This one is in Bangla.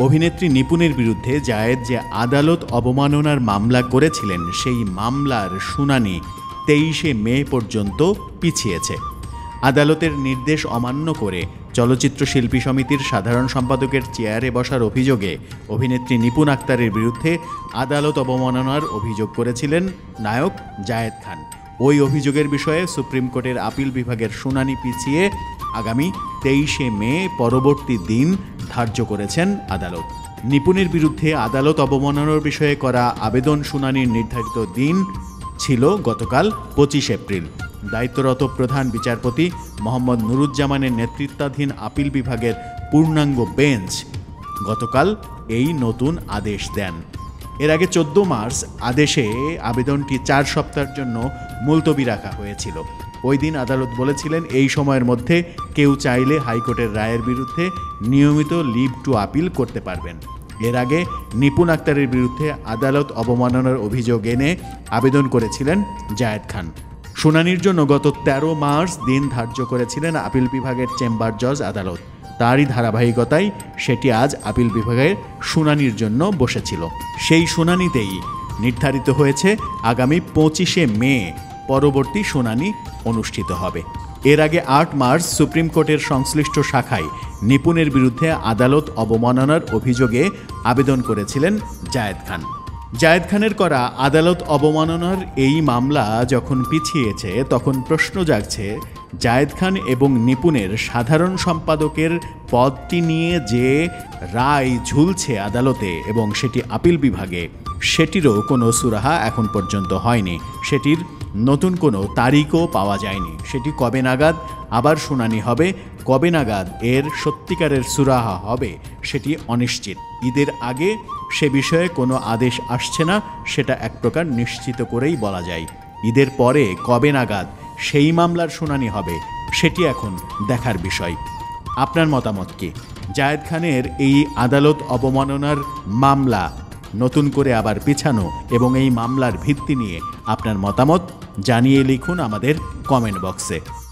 অভিনেত্রী নিপুণের বিরুদ্ধে জায়েদ যে আদালত অবমাননার মামলা করেছিলেন, সেই মামলার শুনানি তেইশে মে পর্যন্ত পিছিয়েছে। আদালতের নির্দেশ অমান্য করে চলচ্চিত্র শিল্পী সমিতির সাধারণ সম্পাদকের চেয়ারে বসার অভিযোগে অভিনেত্রী নিপুণ আক্তারের বিরুদ্ধে আদালত অবমাননার অভিযোগ করেছিলেন নায়ক জায়েদ খান। ওই অভিযোগের বিষয়ে সুপ্রিম কোর্টের আপিল বিভাগের শুনানি পিছিয়ে আগামী তেইশে মে পরবর্তী দিন ধার্য করেছেন আদালত। নিপুণের বিরুদ্ধে আদালত অবমাননার বিষয়ে করা আবেদন শুনানির নির্ধারিত দিন ছিল গতকাল পঁচিশ এপ্রিল। দায়িত্বরত প্রধান বিচারপতি মোহাম্মদ নুরুজ্জামানের নেতৃত্বাধীন আপিল বিভাগের পূর্ণাঙ্গ বেঞ্চ গতকাল এই নতুন আদেশ দেন। এর আগে চোদ্দ মার্চ আদেশে আবেদনটি চার সপ্তাহের জন্য মুলতবি রাখা হয়েছিল। ওই দিন আদালত বলেছিলেন, এই সময়ের মধ্যে কেউ চাইলে হাইকোর্টের রায়ের বিরুদ্ধে নিয়মিত লিভ টু আপিল করতে পারবেন। এর আগে নিপুণ আক্তারের বিরুদ্ধে আদালত অবমাননার অভিযোগ এনে আবেদন করেছিলেন জায়েদ খান। শুনানির জন্য গত ১৩ মার্চ দিন ধার্য করেছিলেন আপিল বিভাগের চেম্বার জজ আদালত। তারই ধারাবাহিকতায় সেটি আজ আপিল বিভাগের শুনানির জন্য বসেছিল। সেই শুনানিতেই নির্ধারিত হয়েছে আগামী পঁচিশে মে পরবর্তী শুনানি অনুষ্ঠিত হবে। এর আগে আট মার্চ সুপ্রিম কোর্টের সংশ্লিষ্ট শাখায় নিপুণের বিরুদ্ধে আদালত অবমাননার অভিযোগে আবেদন করেছিলেন জায়েদ খান। জায়েদ খানের করা আদালত অবমাননার এই মামলা যখন পিছিয়েছে, তখন প্রশ্ন জাগছে, জায়েদ খান এবং নিপুণের সাধারণ সম্পাদকের পদটি নিয়ে যে রায় ঝুলছে আদালতে এবং সেটি আপিল বিভাগে সেটিরও কোনো সুরাহা এখন পর্যন্ত হয়নি। সেটির নতুন কোনো তারিখও পাওয়া যায়নি। সেটি কবে নাগাদ? আবার শুনানি হবে। কবে নাগাদ এর সত্যিকারের সুরাহা হবে সেটি অনিশ্চিত। ঈদের আগে সে বিষয়ে কোনো আদেশ আসছে না, সেটা এক প্রকার নিশ্চিত করেই বলা যায়। ঈদের পরে কবে নাগাদ সেই মামলার শুনানি হবে, সেটি এখন দেখার বিষয়। আপনার মতামত কি? জায়েদ খানের এই আদালত অবমাননার মামলা নতুন করে আবার পিছানো এবং এই মামলার ভিত্তি নিয়ে আপনার মতামত জানিয়ে লিখুন আমাদের কমেন্ট বক্সে